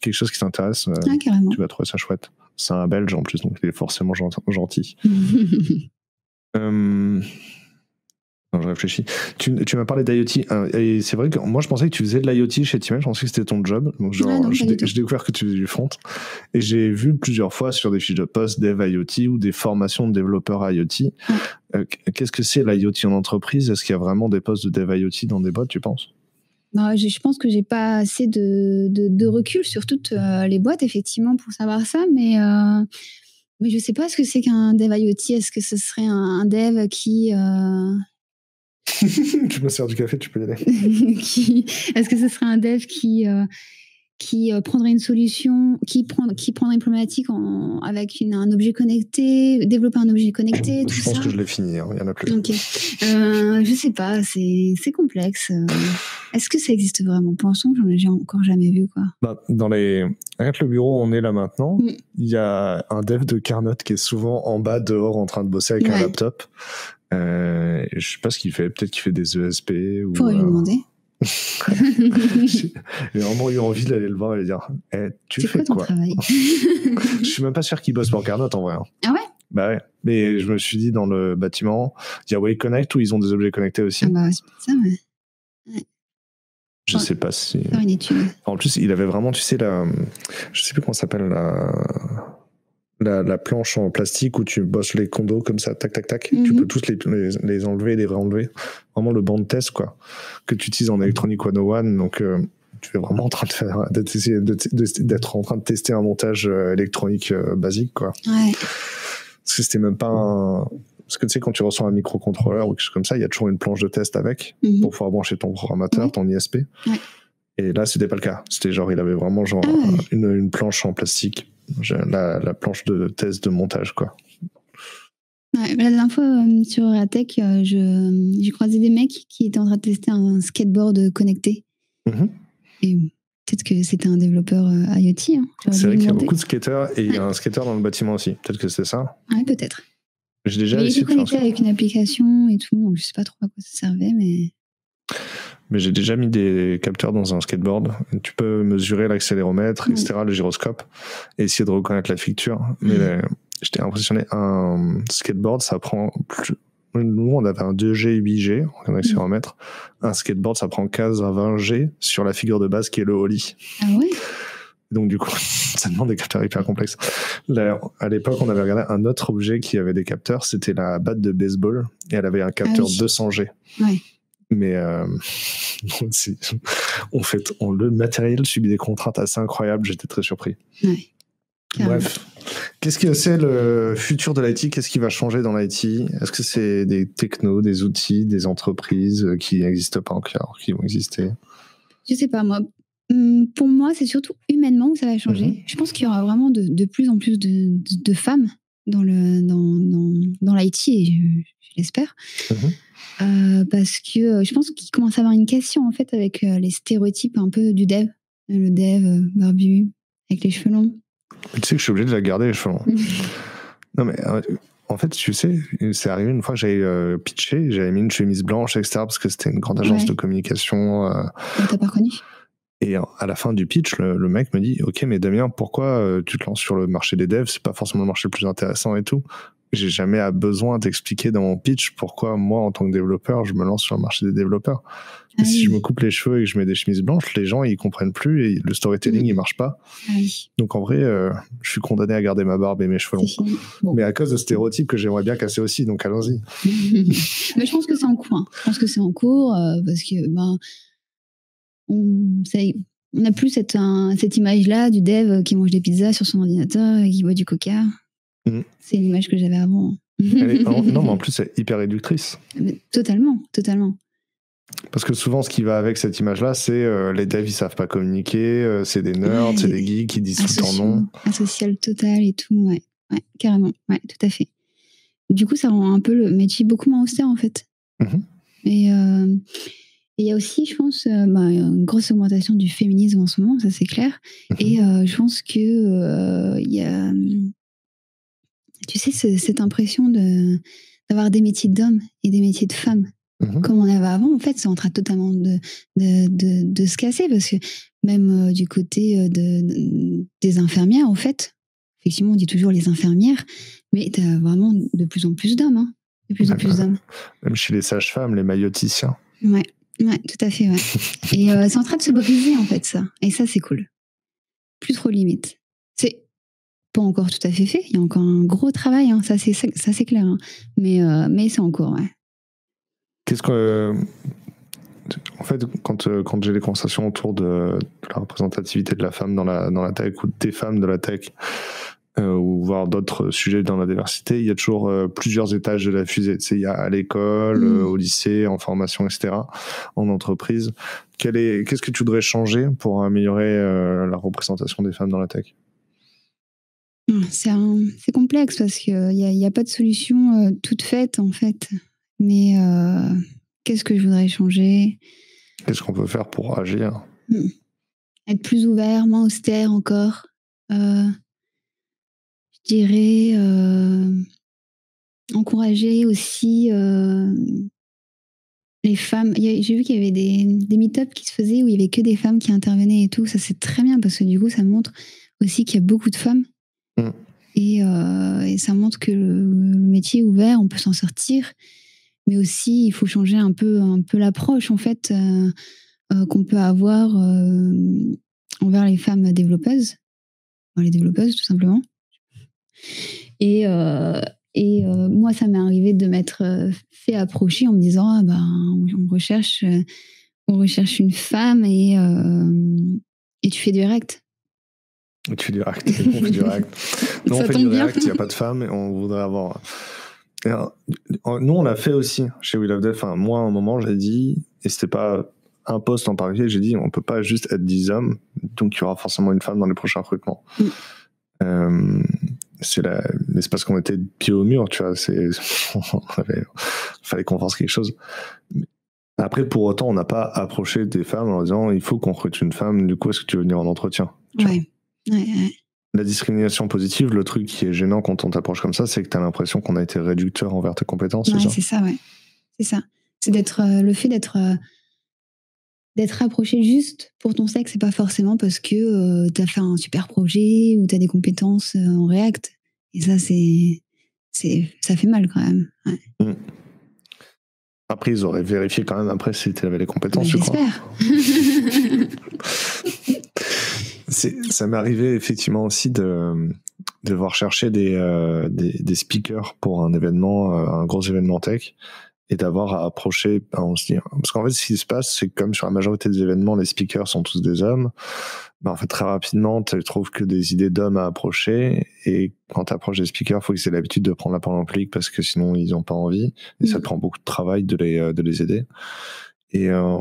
quelque chose qui t'intéresse, euh, tu vas trouver ça chouette. C'est un Belge en plus, donc il est forcément gentil. [laughs] euh, non, je réfléchis. Tu, tu m'as parlé d'IoT. Euh, et c'est vrai que moi, je pensais que tu faisais de l'IoT chez Timel. Je pensais que c'était ton job. Donc, genre, j'ai découvert que tu faisais du front. Et j'ai vu plusieurs fois sur des fiches de poste dev IoT ou des formations de développeurs IoT. Euh, qu'est-ce que c'est l'IoT en entreprise? Est-ce qu'il y a vraiment des postes de dev IoT dans des boîtes, tu penses? Bah, je, pense que j'ai pas assez de, de, recul sur toutes euh, les boîtes, effectivement, pour savoir ça. Mais. Mais je sais pas ce que c'est qu'un dev IoT. Est-ce que ce serait un, dev qui, [laughs] tu me sers du café, tu peux y aller. [laughs] Est-ce que ce serait un dev qui, euh, qui euh, prendrait une solution, qui, prend, qui prendrait une problématique en, avec une, un objet connecté, développer un objet connecté, Je pense que je l'ai fini, hein, il y en a plus. Ok. Euh, je sais pas, c'est complexe. Est-ce que ça existe vraiment? Pensons que j'en ai encore jamais vu. Quoi. Bah, dans les... Avec le bureau, on est là maintenant. Mm. Il y a un dev de Carnot qui est souvent en bas, dehors, en train de bosser avec un laptop. Euh, je sais pas ce qu'il fait. Peut-être qu'il fait des ESP. Ou, Pourrait lui euh, demander. [laughs] J'ai vraiment eu envie d'aller le voir et lui dire eh, Tu fais quoi, travail [laughs] [laughs] Je suis même pas sûr qu'il bosse pour Carnot en vrai. Hein. Ah ouais? Bah ouais. Mais je me suis dit dans le bâtiment, il y a Way Connect où ils ont des objets connectés aussi. Ah bah c'est ça, ouais. Je sais pas si. Faire une étude. En plus, il avait vraiment, tu sais, la. Je sais plus comment ça s'appelle, la la, planche en plastique où tu bosses les condos comme ça, tac, tac, tac. Tu mhm. peux tous les, les, enlever, les réenlever. Vraiment le banc de test, quoi, que tu utilises en Electronic 101. Donc, euh, tu es vraiment en train de faire, d'être en train de tester un montage euh, électronique euh, basique, quoi. Ouais. Parce que c'était même pas un. Parce que tu sais, quand tu reçois un microcontrôleur ou quelque chose comme ça, il y a toujours une planche de test avec mhm. pour pouvoir brancher ton programmateur, ton ISP. Ouais. Et là, c'était pas le cas. C'était genre, il avait vraiment genre ah une, une planche en plastique la, planche de test de montage, quoi. Ouais, la dernière fois euh, sur Atec, euh, je- j'ai croisé des mecs qui étaient en train de tester un skateboard connecté. Mhm. Et peut-être que c'était un développeur euh, IoT. hein. C'est vrai qu'il y a beaucoup de skateurs et il y a un skater dans le bâtiment aussi. Peut-être que c'est ça. Ouais, peut-être. J'ai déjà Mais il était connecté avec une application et tout, donc je sais pas trop à quoi ça servait, mais Mais j'ai déjà mis des capteurs dans un skateboard. Tu peux mesurer l'accéléromètre, Mm. etc., le gyroscope, et essayer de reconnaître la ficture. Mais Mm. j'étais impressionné. Un skateboard, ça prend plus. Nous, on avait un 2G, 8G en accéléromètre. Un skateboard, ça prend 15 à 20 G sur la figure de base qui est le holly. ah ouais? Donc, du coup, [laughs] ça demande des capteurs hyper complexes. Là, à l'époque, on avait regardé un autre objet qui avait des capteurs. C'était la batte de baseball. Et elle avait un capteur oui. 200G. Ouais. Mais euh, [laughs] on fait, on, le matériel subit des contraintes assez incroyables. J'étais très surpris. Bref, qu'est-ce que c'est le futur de l'IT Qu'est-ce qui va changer dans l'IT Est-ce que c'est des technos, des outils, des entreprises euh, qui n'existent pas encore, qui vont exister? Je sais pas, moi. Hum, Pour moi, c'est surtout humainement où ça va changer. Mhm. Je pense qu'il y aura vraiment de, de plus en plus de, de- de femmes dans le dans, dans, dans l'IT et je, je l'espère. Mhm. Euh, parce que euh, je pense qu'il commence à avoir une question en fait avec euh, les stéréotypes un peu du dev. Le dev barbu, avec les cheveux longs. Tu sais que je suis obligé de la garder les cheveux longs. [laughs] Non mais en fait, tu sais, c'est arrivé une fois que j'avais euh, pitché, j'avais mis une chemise blanche, etc. Parce que c'était une grande agence Ouais. de communication. euh, On t'a pas reconnu? Et à la fin du pitch, le, le mec me dit Ok, mais Damien, pourquoi tu te lances sur le marché des devs? C'est pas forcément le marché le plus intéressant et tout. J'ai jamais à besoin d'expliquer dans mon pitch pourquoi moi, en tant que développeur, je me lance sur le marché des développeurs. Ah si oui. je me coupe les cheveux et que je mets des chemises blanches, les gens ils comprennent plus et le storytelling Mm. il marche pas. Ah oui, Donc en vrai, euh, je suis condamné à garder ma barbe et mes cheveux longs. Bon. Mais à cause de stéréotypes que j'aimerais bien casser aussi, donc allons-y. [laughs] Mais je pense que c'est en cours. hein. Je pense que c'est en cours euh, parce que ben, on, ça y- on n'a plus cette, un- cette image-là du dev qui mange des pizzas sur son ordinateur et qui boit du coca. Mhm. C'est l'image que j'avais avant. Est- en- non, mais en [laughs] plus, c'est hyper réductrice. Mais totalement, totalement. Parce que souvent, ce qui va avec cette image-là, c'est euh, les devs, ils savent pas communiquer, euh, c'est des nerds, Ouais, c'est des geeks, qui disent tout le temps Asocial, total et tout, ouais. ouais, carrément, ouais, tout à fait. Du coup, ça rend un peu le métier beaucoup moins austère en fait. Mhm. Et euh, et il y a aussi, je pense, euh, bah, une grosse augmentation du féminisme en ce moment, ça c'est clair. Mhm. Et euh, je pense que euh, il y a, hum, tu sais, ce- cette impression de d'avoir des métiers d'hommes et des métiers de femmes Mhm. comme on avait avant, en fait, c'est en train totalement de, de, de, de se casser parce que même euh, du côté euh, de, de- des infirmières, en fait, effectivement, on dit toujours les infirmières, mais tu as vraiment de plus en plus d'hommes, hein, de plus en plus d'hommes. Même chez les sages-femmes, les mailloticiens. Ouais, ouais, tout à fait, ouais. [laughs] Et euh, c'est en train de se briser, en fait, ça. Et ça, c'est cool. Plus trop limite. Pas encore tout à fait fait. Il y a encore un gros travail, hein, ça, c'est, ça, c'est clair. hein. Mais, euh, mais c'est en cours, ouais. Qu'est-ce que. En fait, quand, euh, quand j'ai les conversations autour de, de la représentativité de la femme dans la, dans la tech ou des femmes de la tech, euh, ou voir d'autres sujets dans la diversité, il y a toujours euh, plusieurs étages de la fusée. Tu sais, il y a à l'école, Mm. euh, au lycée, en formation, etc., en entreprise. Qu'est-ce que tu voudrais changer pour améliorer la représentation des femmes dans la tech? C'est un- c'est complexe parce qu'il n'y a, y a pas de solution euh, toute faite en fait. Mais euh, qu'est-ce que je voudrais changer? Qu'est-ce qu'on peut faire pour agir? Être plus ouvert, moins austère encore. Euh, je dirais euh, encourager aussi euh, les femmes. J'ai vu qu'il y avait des, des meet-up qui se faisaient où il y avait que des femmes qui intervenaient et tout. Ça c'est très bien parce que du coup ça montre aussi qu'il y a beaucoup de femmes. Mm. Et, euh, et ça montre que le, métier est ouvert, on peut s'en sortir. Mais aussi, il faut changer un peu, l'approche en fait euh, euh, qu'on peut avoir envers les femmes développeuses, les développeuses tout simplement. Et, moi, ça m'est arrivé de m'être fait approcher en me disant ah ben on recherche, on recherche une femme et et tu fais du React. Tu fais du React. On fait du React. [laughs] Nous, on fait du. React, il n'y a pas de femmes et on voudrait avoir. Nous, on l'a fait aussi chez We Love Dev. Enfin, moi, à un moment, j'ai dit, et c'était pas un poste en particulier, j'ai dit, on peut pas juste être 10 hommes, donc il y aura forcément une femme dans les prochains recrutements. Mm. Euh, c'est l'espace qu'on était pied au mur, tu vois. C'est, [laughs] fallait qu'on fasse quelque chose. Après, pour autant, on n'a pas approché des femmes en disant il faut qu'on recrute une femme, du coup, est-ce que tu veux venir en entretien? Ouais. La discrimination positive, le truc qui est gênant quand on t'approche comme ça, c'est que tu as l'impression qu'on a été réducteur envers tes compétences. Ouais, c'est ça, ouais. C'est ça. C'est d'être euh, le fait d'être euh, d'être approché juste pour ton sexe, c'est pas forcément parce que euh, tu as fait un super projet ou tu as des compétences en React. Et ça, c'est, ça fait mal quand même. Mm. Après, ils auraient vérifié quand même après si tu avais les compétences, je J'espère. [laughs] ça m'est arrivé effectivement aussi de, de devoir chercher des, euh, des, des, speakers pour un événement, euh, un gros événement tech et d'avoir à approcher, on se dit, parce qu'en fait, ce qui se passe, c'est que comme sur la majorité des événements, les speakers sont tous des hommes, ben en fait, très rapidement, tu trouves que des idées d'hommes à approcher, et quand tu approches des speakers, faut qu'ils aient l'habitude de prendre la parole en public, parce que sinon, ils n'ont pas envie, et ça te mm. prend beaucoup de travail de les, euh, de les aider. Et euh,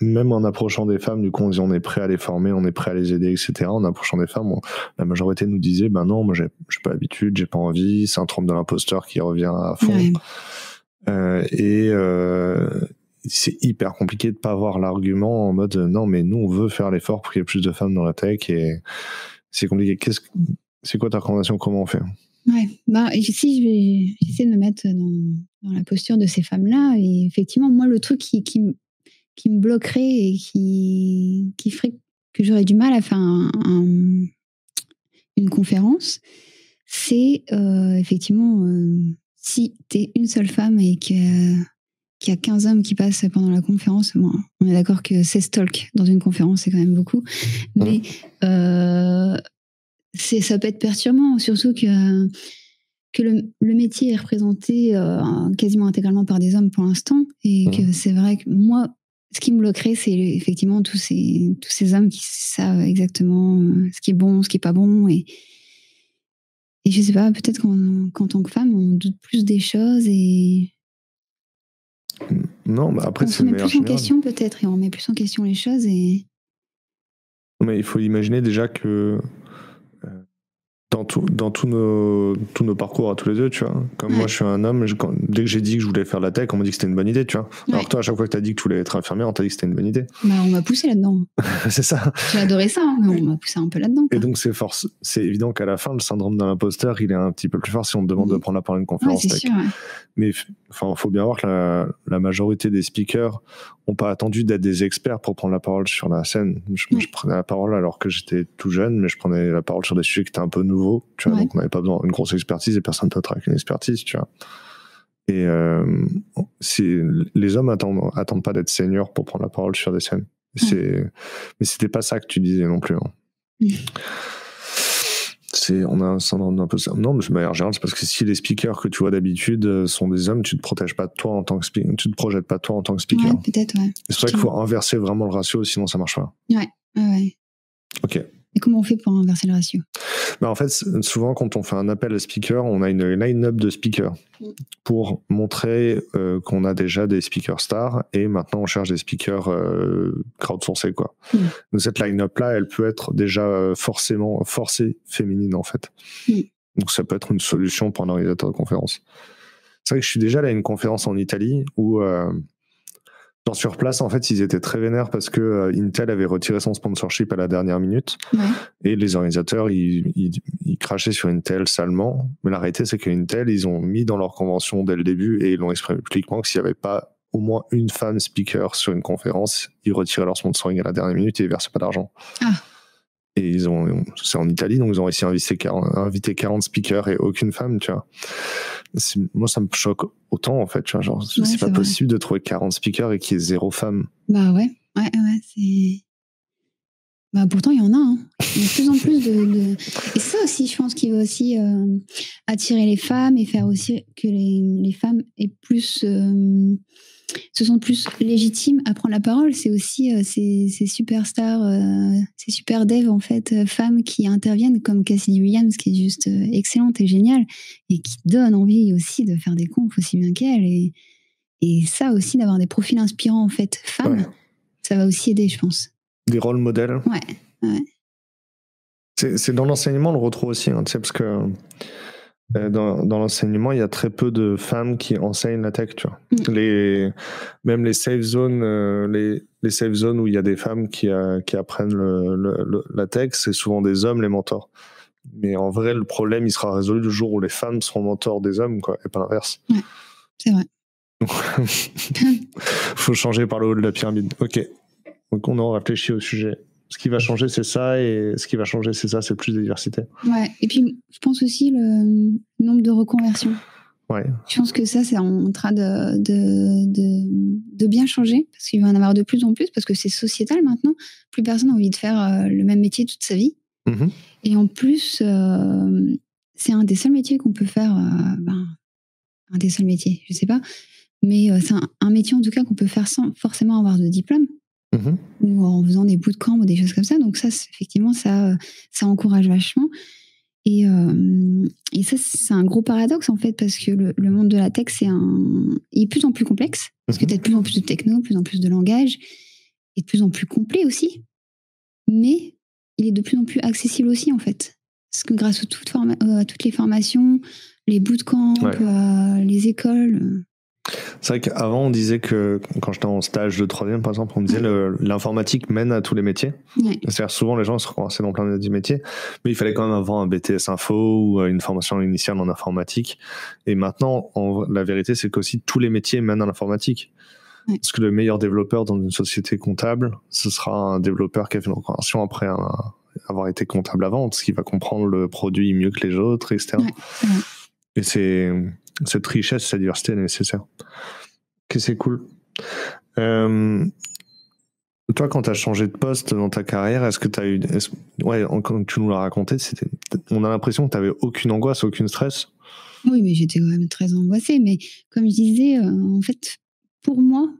même en approchant des femmes, du coup, on dit on est prêt à les former, on est prêt à les aider, etc. En approchant des femmes, la majorité nous disait, ben non, moi, j'ai pas l'habitude, j'ai pas envie, c'est un trompe de l'imposteur qui revient à fond. Euh, et euh, c'est hyper compliqué de pas avoir l'argument en mode non, mais nous, on veut faire l'effort pour qu'il y ait plus de femmes dans la tech et c'est compliqué. Qu'est-ce, c'est quoi ta recommandation? Comment on fait? Ouais, bah, si je vais essayer de me mettre dans, dans la posture de ces femmes-là, et effectivement, moi, le truc qui, qui, qui me bloquerait et qui, qui ferait que j'aurais du mal à faire un, une conférence, c'est euh, effectivement si tu es une seule femme et qu'il y a 15 hommes qui passent pendant la conférence, on est d'accord que 16 talks dans une conférence, c'est quand même beaucoup. Mais euh, ça peut être perturbant, surtout que, que le, métier est représenté euh, quasiment intégralement par des hommes pour l'instant. Et que c'est vrai que moi, ce qui me bloquerait, c'est effectivement tous ces, tous ces hommes qui savent exactement euh, ce qui est bon, ce qui est pas bon. Et, et je sais pas, peut-être qu'en tant que femme, on doute plus des choses et. Non, mais après, c'est On met plus en question peut-être et on met plus en question les choses et. Mais il faut imaginer déjà que dans, tout, dans tous, nos, tous nos parcours à tous les deux, tu vois. Comme moi, je suis un homme, dès que j'ai dit que je voulais faire la tech, on m'a dit que c'était une bonne idée, tu vois. Alors toi, à chaque fois que tu as dit que tu voulais être infirmière, on t'a dit que c'était une bonne idée. Bah, on m'a poussé là-dedans. [laughs] c'est ça. J'ai adoré ça, hein, mais on m'a poussé un peu là-dedans. Et donc, c'est force. C'est évident qu'à la fin, le syndrome de l'imposteur, il est un petit peu plus fort si on te demande de prendre la parole à une conférence tech. Sûr, Mais enfin, faut bien voir que la, la majorité des speakers ont pas attendu d'être des experts pour prendre la parole sur la scène. Je, je prenais la parole alors que j'étais tout jeune, mais je prenais la parole sur des sujets qui étaient un peu nouveaux, tu vois. Donc, on n'avait pas besoin d'une grosse expertise et personne ne peut être avec une expertise, tu vois. Et euh, les hommes attendent, attendent pas d'être seniors pour prendre la parole sur des scènes. C'est, mais c'était pas ça que tu disais non plus. Hein. C'est on a un syndrome d'un peu non mais de manière générale c'est parce que si les speakers que tu vois d'habitude euh, sont des hommes tu te protèges pas de toi en tant que speaker tu te projettes pas de toi en tant que speaker. Ouais, peut-être ouais. C'est vrai qu'il faut inverser vraiment le ratio sinon ça marche pas. Ouais ouais. Ok et comment on fait pour inverser le ratio? Bah En fait, souvent, quand on fait un appel à speaker, on a une line-up de speakers mm. pour montrer euh, qu'on a déjà des speakers stars et maintenant on cherche des speakers euh, crowdsourcés. Quoi. Mm. Donc, cette line-up-là, elle peut être déjà euh, forcément forcée féminine, en fait. Mm. Donc, ça peut être une solution pour un organisateur de conférence. C'est vrai que je suis déjà allé à une conférence en Italie où euh, sur place, en fait, ils étaient très vénères parce que euh, Intel avait retiré son sponsorship à la dernière minute. Et les organisateurs, ils, ils, crachaient sur Intel salement. Mais la réalité, c'est que Intel, ils ont mis dans leur convention dès le début et ils l'ont exprimé publiquement que s'il n'y avait pas au moins une femme speaker sur une conférence, ils retiraient leur sponsoring à la dernière minute et ils versaient pas d'argent. Ah. Et ils ont, c'est en Italie, donc ils ont réussi à inviter 40, inviter 40 speakers et aucune femme, tu vois. Moi, ça me choque autant, en fait, tu vois. Genre, c'est pas possible de trouver 40 speakers et qu'il y ait zéro femme. Bah ouais, ouais, ouais, c'est. Bah pourtant, il y en a. Hein. Il y a de plus en plus de, Et ça aussi, je pense qu'il va aussi euh, attirer les femmes et faire aussi que les, les femmes aient plus. Euh, se sont plus légitimes à prendre la parole. C'est aussi euh, ces, ces, superstars, euh, ces super devs, en fait, euh, femmes qui interviennent comme Cassidy Williams, qui est juste excellente et géniale, et qui donne envie aussi de faire des confs aussi bien qu'elle. Et, et ça aussi, d'avoir des profils inspirants, en fait, femmes, ça va aussi aider, je pense. Des rôles modèles Ouais, ouais. C'est dans l'enseignement, on le retrouve aussi, hein, parce que dans, dans l'enseignement, il y a très peu de femmes qui enseignent la tech, tu vois. Mm. Les, même les safe zones, euh, les, les safe zones où il y a des femmes qui, euh, qui apprennent le, le, la tech, c'est souvent des hommes les mentors. Mais en vrai, le problème, il sera résolu le jour où les femmes seront mentors des hommes, quoi, et pas l'inverse. Ouais, c'est vrai. [laughs] Faut changer par le haut de la pyramide. Ok. Donc on en réfléchit au sujet ce qui va changer, c'est ça, et ce qui va changer, c'est ça, c'est plus de diversité. Ouais, et puis je pense aussi le nombre de reconversions. Ouais. Je pense que ça, c'est en train de, de, de, bien changer, parce qu'il va en avoir de plus en plus, parce que c'est sociétal maintenant. Plus personne n'a envie de faire euh, le même métier toute sa vie. Mm-hmm. Et en plus, euh, c'est un des seuls métiers qu'on peut faire. Euh, ben, un des seuls métiers, je sais pas. Mais c'est un, un, métier en tout cas qu'on peut faire sans forcément avoir de diplôme. Mhm. ou en faisant des bootcamps ou des choses comme ça. Donc ça, effectivement, ça, ça encourage vachement. Et, euh, et ça, c'est un gros paradoxe en fait, parce que le, monde de la tech, c'est un, il est de plus en plus complexe, parce que tu as de plus en plus de techno, de plus en plus de langage, et de plus en plus complet aussi. Mais il est de plus en plus accessible aussi en fait. Parce que grâce à toutes, euh, à toutes les formations, les bootcamps, euh, les écoles, c'est vrai qu'avant, on disait que, quand j'étais en stage de troisième, par exemple, on disait l'informatique mène à tous les métiers. C'est-à-dire, souvent, les gens se recommençaient dans plein de métiers, mais il fallait quand même avoir un BTS info ou euh, une formation initiale en informatique. Et maintenant, la vérité, c'est qu'aussi tous les métiers mènent à l'informatique. Parce que le meilleur développeur dans une société comptable, ce sera un développeur qui a fait une reconversion après avoir été comptable avant, parce qu'il va comprendre le produit mieux que les autres, etc. Et c'est cette richesse, cette diversité est nécessaire. Que c'est cool. Euh, toi, quand tu as changé de poste dans ta carrière, est-ce que tu as eu. Ouais, quand tu nous l'as raconté, on a l'impression que tu n'avais aucune angoisse, aucune stress. Oui, mais j'étais quand même très angoissée. Mais comme je disais, euh, en fait, pour moi,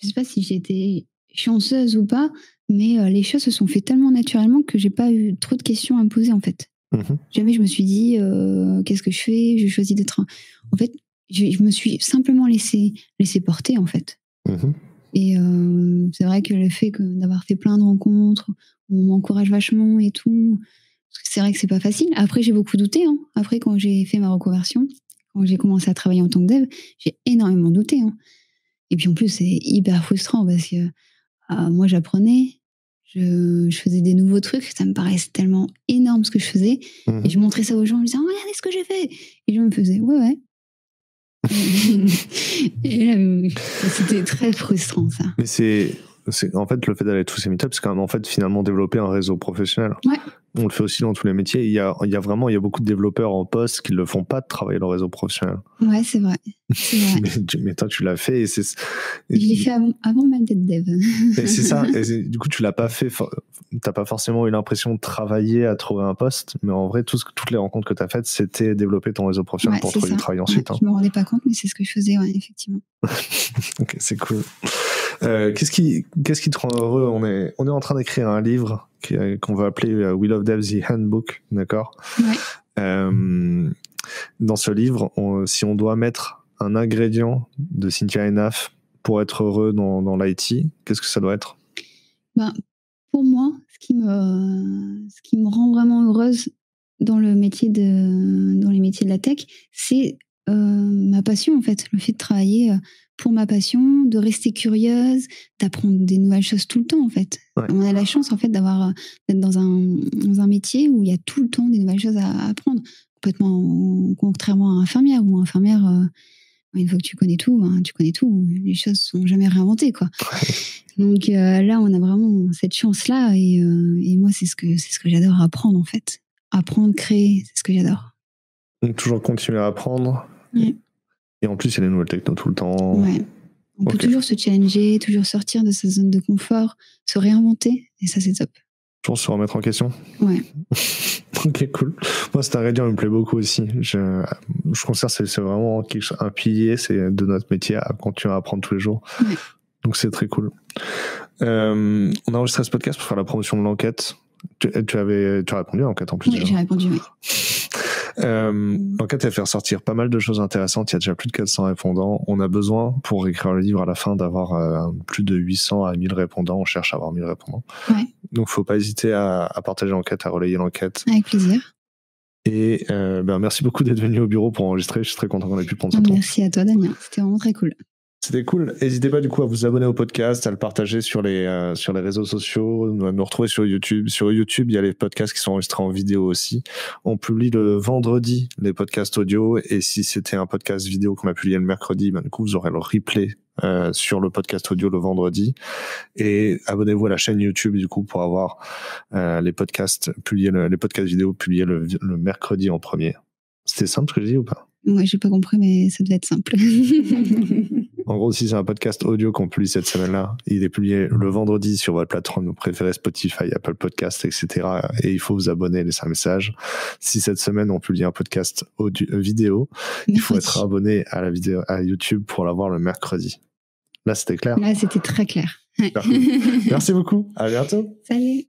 je ne sais pas si j'étais chanceuse ou pas, mais euh, les choses se sont fait tellement naturellement que j'ai pas eu trop de questions à me poser, en fait. Mhm. Jamais je me suis dit euh, qu'est-ce que je fais, je choisis d'être. En fait, je, me suis simplement laissé laissé porter en fait. Mhm. Et euh, c'est vrai que le fait d'avoir fait plein de rencontres, on m'encourage vachement et tout. C'est vrai que c'est pas facile. Après, j'ai beaucoup douté. Hein. Après, quand j'ai fait ma reconversion, quand j'ai commencé à travailler en tant que dev, j'ai énormément douté. Hein. Et puis en plus, c'est hyper frustrant parce que euh, moi, j'apprenais, je, faisais des nouveaux trucs, ça me paraissait tellement énorme ce que je faisais. Mhm. Et je montrais ça aux gens, je disais, oh, regardez ce que j'ai fait. Et les gens me faisaient, ouais, ouais. [laughs] et là, c'était très frustrant, ça. Mais c'est en fait le fait d'aller à tous ces meetups, c'est quand même en fait finalement développer un réseau professionnel. Ouais. On le fait aussi dans tous les métiers. Il y a, il y a vraiment il y a beaucoup de développeurs en poste qui ne le font pas de travailler leur réseau professionnel. Ouais, c'est vrai. vrai. [laughs] mais, toi, tu l'as fait. Et c'est, je l'ai fait avant, avant même d'être dev. c'est ça. [laughs] Et du coup, tu l'as pas fait. T'as pas forcément eu l'impression de travailler à trouver un poste, mais en vrai, tout ce, toutes les rencontres que tu as faites, c'était développer ton réseau professionnel pour trouver du travail ensuite. Ouais, hein. Je me rendais pas compte, mais c'est ce que je faisais, effectivement. [laughs] ok, c'est cool. Euh, qu'est-ce qui, qu'est-ce qui te rend heureux? On est, on est en train d'écrire un livre qu'on va appeler euh, We Love Dev the Handbook, d'accord? Ouais. euh, Dans ce livre, si on doit mettre un ingrédient de Cynthia Enaf pour être heureux dans, dans l'IT, qu'est-ce que ça doit être? Ben, Pour moi, ce qui, me, ce qui me rend vraiment heureuse dans, le métier de, dans les métiers de la tech, c'est euh, ma passion en fait, le fait de travailler euh, pour ma passion, de rester curieuse, d'apprendre des nouvelles choses tout le temps en fait. On a la chance en fait d'avoir d'être dans un, dans un métier où il y a tout le temps des nouvelles choses à apprendre, complètement contrairement à infirmière ou infirmière euh, une fois que tu connais tout, hein, tu connais tout, les choses sont jamais réinventées quoi. Donc euh, là, on a vraiment cette chance là et, euh, et moi c'est ce que c'est ce que j'adore apprendre en fait, apprendre, créer, c'est ce que j'adore. Donc toujours continuer à apprendre. Et en plus, il y a des nouvelles techno tout le temps. Ouais. On peut toujours se challenger, toujours sortir de sa zone de confort, se réinventer, et ça, c'est top. Toujours se remettre en question. Ouais. [laughs] ok, cool. Moi, cet ingrédient me plaît beaucoup aussi. Je, je considère que c'est vraiment un pilier c'est de notre métier à continuer à apprendre tous les jours. Ouais. Donc, c'est très cool. Euh, on a enregistré ce podcast pour faire la promotion de l'enquête. Tu, tu, avais, tu as répondu à l'enquête en plus. Oui, j'ai répondu, oui. [laughs] Euh, L'enquête va faire sortir pas mal de choses intéressantes. Il y a déjà plus de 400 répondants. On a besoin, pour écrire le livre à la fin, d'avoir euh, plus de 800 à 1000 répondants. On cherche à avoir 1000 répondants. Ouais. Donc, faut pas hésiter à, partager l'enquête, à relayer l'enquête. Avec plaisir. Et ben, merci beaucoup d'être venu au bureau pour enregistrer. Je suis très content qu'on ait pu prendre ce temps. Merci à toi, Damien. C'était vraiment très cool. C'était cool. N'hésitez pas du coup à vous abonner au podcast, à le partager sur les, euh, sur les réseaux sociaux, à nous retrouver sur YouTube. Sur YouTube, il y a les podcasts qui sont enregistrés en vidéo aussi. On publie le vendredi les podcasts audio et si c'était un podcast vidéo qu'on a publié le mercredi, ben, du coup vous aurez le replay euh, sur le podcast audio le vendredi. Et abonnez-vous à la chaîne YouTube du coup pour avoir euh, les podcasts publiés, les podcasts vidéo publiés le, le mercredi en premier. C'était simple ce que je dis ou pas? Moi, j'ai pas compris, mais ça devait être simple. [laughs] En gros, si c'est un podcast audio qu'on publie cette semaine-là, il est publié le vendredi sur votre plateforme préférée, Spotify, Apple Podcast, etc. Et il faut vous abonner, laisser un message. Si cette semaine on publie un podcast audio, euh, vidéo, il faut être [laughs] abonné à la vidéo à YouTube pour l'avoir le mercredi. Là, c'était clair. Là, c'était très clair. [laughs] Merci beaucoup. À bientôt. Salut.